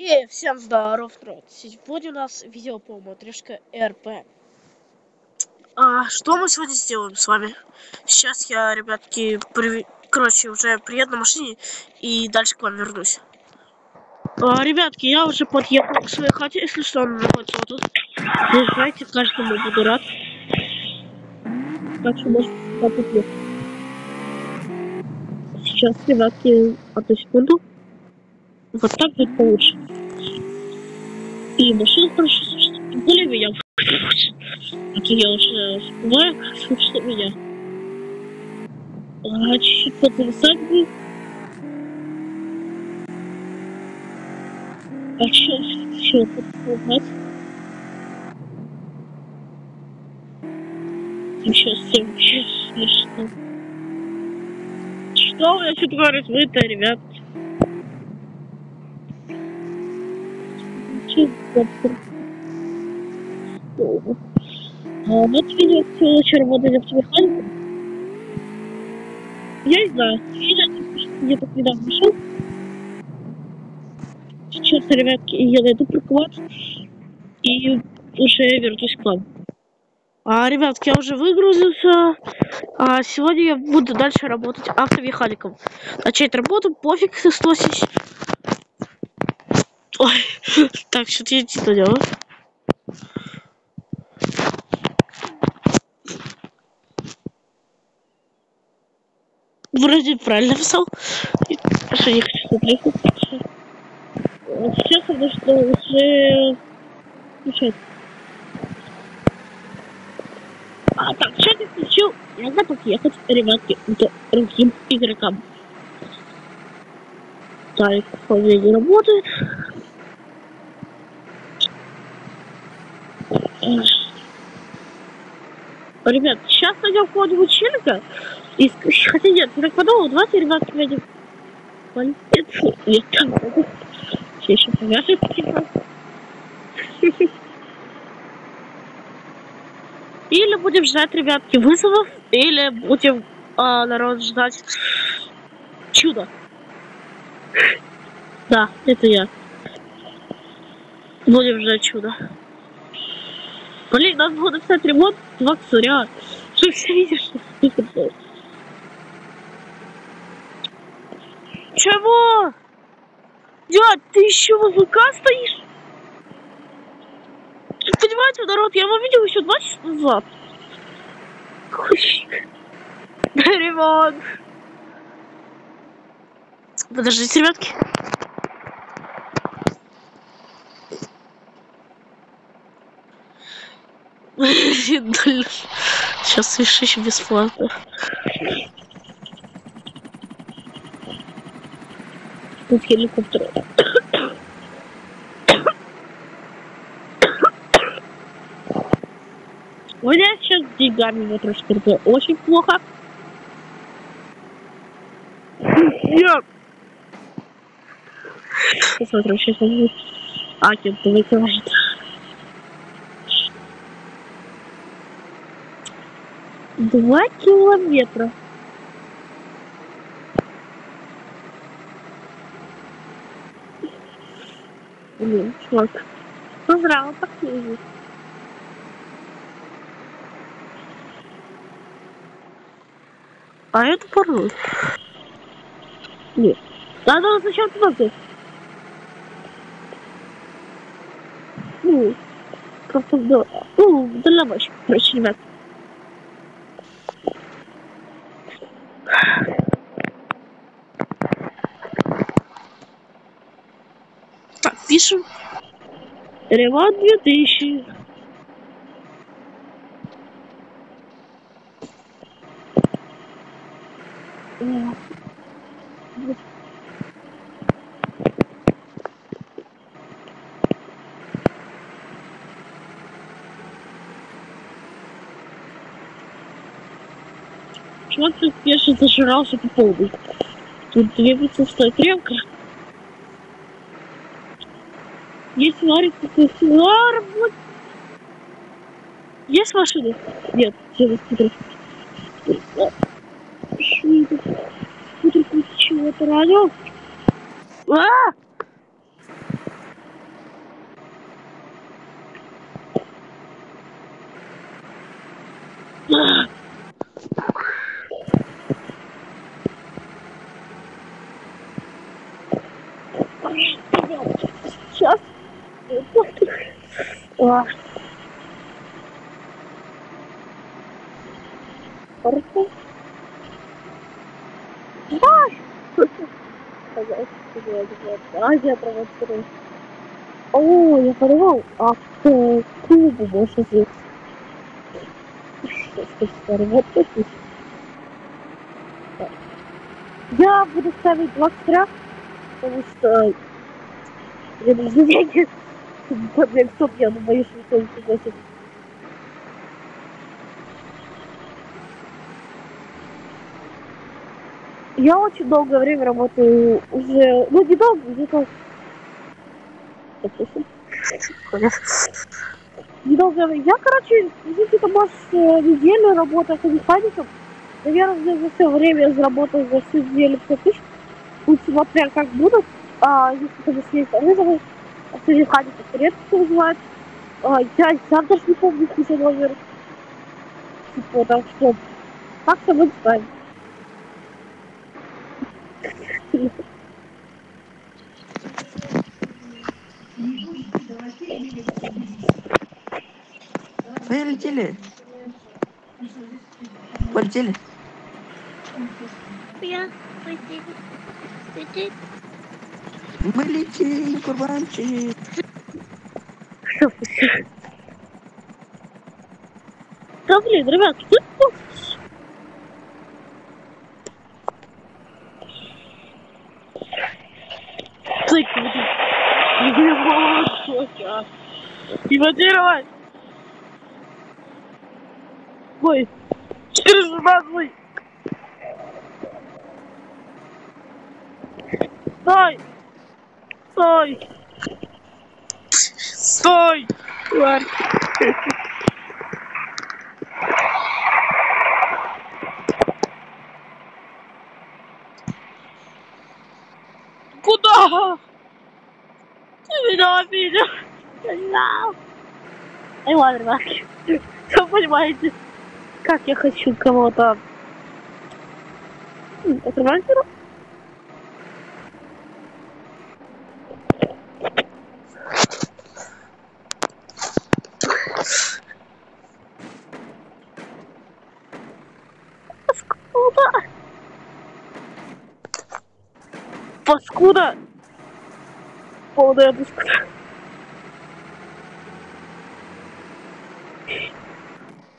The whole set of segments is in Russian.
И всем здоров, народ. Сегодня у нас видео по матрешке РП. А, что мы сегодня сделаем с вами? Сейчас я, ребятки, при... короче, уже приеду на машине и дальше к вам вернусь. А, ребятки, я уже подъехал к своей хате, если что, она находится вот тут. Заезжайте, каждому буду рад. Так что подъехать. Сейчас, ребятки, одну секунду. Вот так будет получше. И машина хорошо. Тем более меня. А то я уже как слышно меня. А, чуть-чуть подзависать будет. А что, что подпугать? Еще всем смешно. Что у меня что такое размыто, ребят? А вот видео кто лучше работает автомехаником. Я не знаю, я где-то недавно нашел. Сейчас, ребятки, я найду прокват и уже вернусь к вам. А, ребятки, я уже выгрузился. А сегодня я буду дальше работать автомехаником. Начать работу, пофиг, 180. Ой, так, что-то я не делаю. Вроде правильно писал. Что не хочу смотреть. Сейчас я нужно уже включать. А, так, сейчас я включил. Я готов ехать, ребятки, другим игрокам. Так, вроде не работает. Ребят, сейчас найдем кого-нибудь челика. И, хотя нет, я так подумал, давайте, ребятки, найдем полицию. Нет, там еще повяжет, типа. Или будем ждать, ребятки, вызовов, или будем, а, народ, ждать чудо. Да, это я. Будем ждать чудо. Блин, надо было написать ремонт в Аксуря. Что все видишь? Чего? Дядь, ты еще в ВК стоишь? Понимаете, народ, я его видел еще два часа назад. Кущик. Ремонт. Подождите, ребятки. Сейчас еще бесплатно. Тут геликоптер. У меня сейчас с деньгами вот трошки очень плохо. Я... Посмотрим, сейчас он будет. А, кем-то. Два километра. Блин, чувак. Позрало так ездить. А это пароль. Нет. Надо сначала взять. Ну, как-то. Ну, дальнобойщик, короче, ребят. Так, пишем. Ремонт 2000. Чувак тут пеший зажирался по полной. Тут двигаться стоит крепко. Есть. Лар, вот. Есть машины? Нет, все скутер. Швидов. Скутер чего-то радио. А! А. Хорошо. Ай! А, я провоцирую. О, я подумал, а к клубу больше здесь. Я буду ставить два стрях, потому что предупреждение для стоп, я боюсь, что не согласится. Я очень долгое время работаю уже, ну не долго, где-то допустим. Недолго. Я, короче, где-то, может, неделю работаю с механиком. Наверное, за все время заработал за всю неделю 5 тысяч. Ну, смотря как будут. А, если там есть вызовы, а механиков редко кто вызывает. А, я даже не помню, какой номер. Типа, так что, как все будет ставить. Полетели. Полетели. Я полетели. Лететь. Мы летим, курбанчик. Да блин, ребят, что сейчас. Демонтировать! Ой, 416! Стой! Стой! Стой! Тварь! Куда? Ты меня обидел. Эй, ладно. Вы понимаете, как я хочу кого-то м, отремонтировать? Полная паскуда.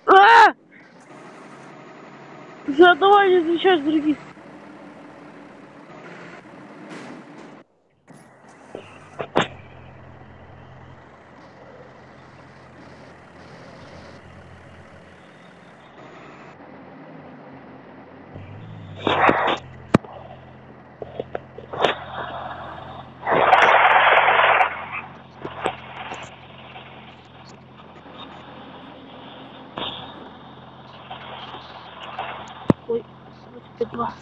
А! Заодно не замечаешь других. Ой, вот тебе два.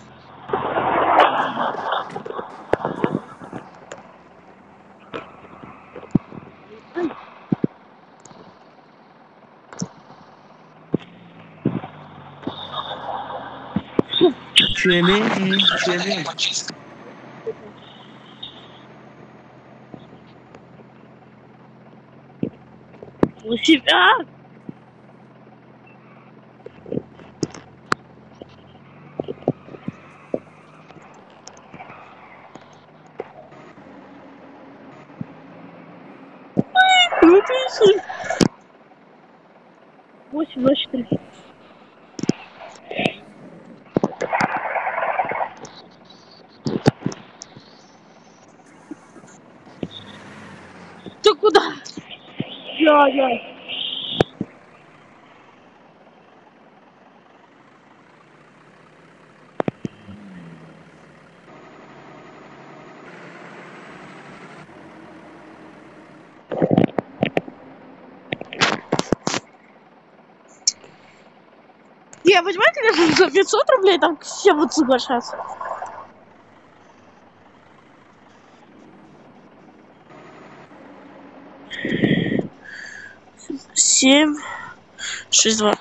Чуеми, чуеми. У себя! Выключи! Восемь, ноль, четыре. Куда? Я, я. Не, понимаете, как за 500 рублей там все будут соглашаться. семь шесть два.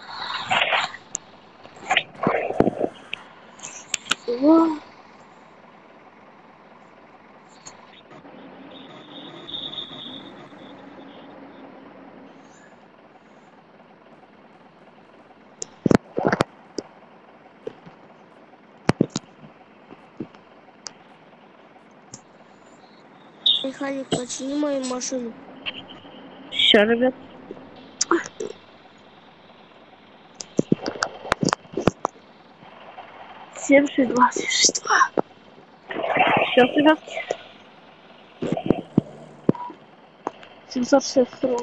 Механик, почини мою машину. Все, ребят. Семь, шесть, два, семь, шесть, два. Сейчас, ребятки. 762.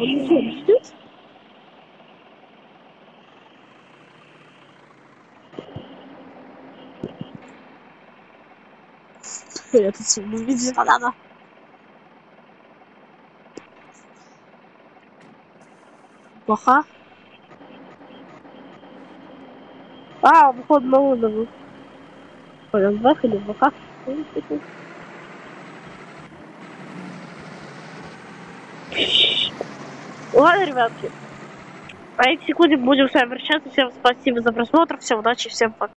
Он не ждет? Я тут сильно видел, надо. Плоха? А, выход на луну. Ой, он двах или плоха? Ладно, ребятки. А эти секунды будем с вами прощаться. Всем спасибо за просмотр. Всем удачи, всем пока.